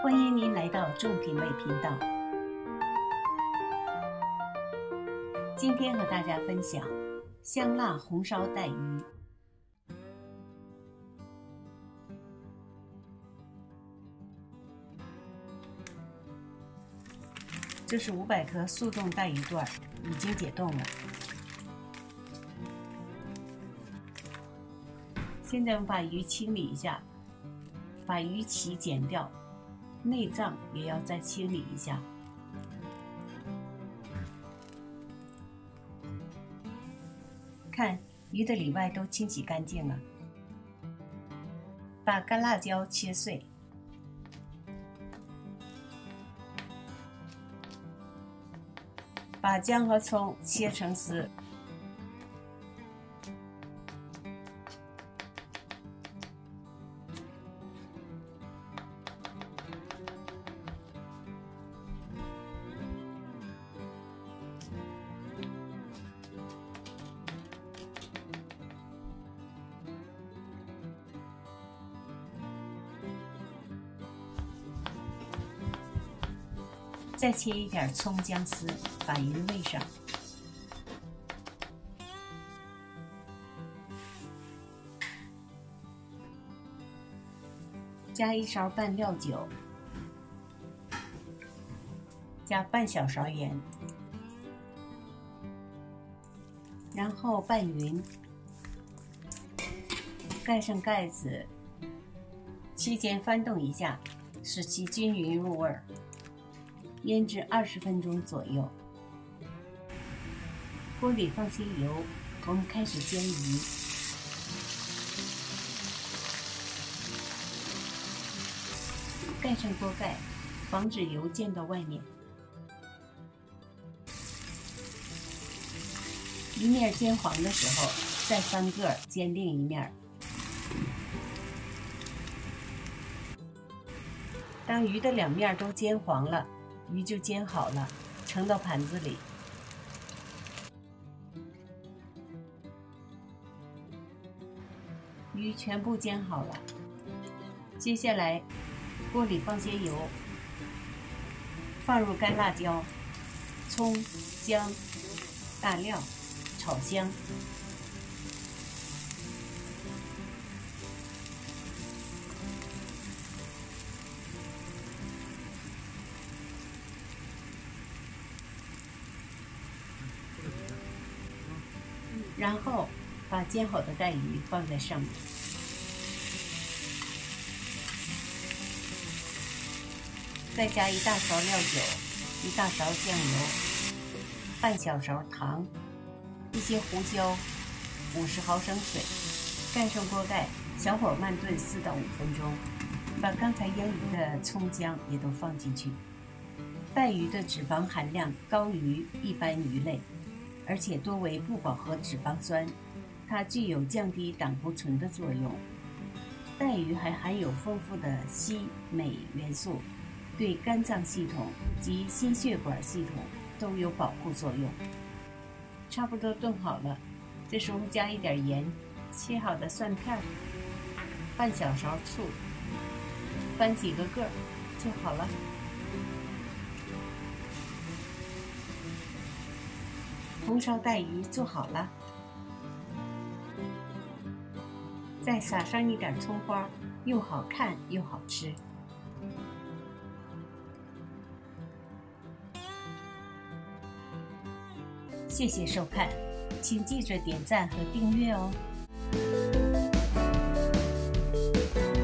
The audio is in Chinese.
欢迎您来到众品味频道。今天和大家分享香辣红烧带鱼。这是五百克速冻带鱼段，已经解冻了。现在我们把鱼清理一下，把鱼鳍剪掉，内脏也要再清理一下。看鱼的里外都清洗干净了，把干辣椒切碎，把姜和葱切成丝。再切一点葱姜丝，把鱼煨上，加一勺半料酒，加半小勺盐，然后拌匀，盖上盖子，期间翻动一下，使其均匀入味儿。腌制二十分钟左右。锅里放些油，我们开始煎鱼。盖上锅盖，防止油溅到外面。一面煎黄的时候，再翻个煎另一面。当鱼的两面都煎黄了。鱼就煎好了，盛到盘子里。鱼全部煎好了，接下来锅里放些油，放入干辣椒、葱、姜、大料，炒香。然后把煎好的带鱼放在上面，再加一大勺料酒，一大勺酱油，半小勺糖，一些胡椒，五十毫升水，盖上锅盖，小火慢炖四到五分钟。把刚才腌鱼的葱姜也都放进去。带鱼的脂肪含量高于一般鱼类。而且多为不饱和脂肪酸，它具有降低胆固醇的作用。带鱼还含有丰富的硒、镁元素，对肝脏系统及心血管系统都有保护作用。差不多炖好了，这时候加一点盐，切好的蒜片，半小勺醋，翻几个个就好了。红烧带鱼做好了，再撒上一点葱花，又好看又好吃。谢谢收看，请记着点赞和订阅哦。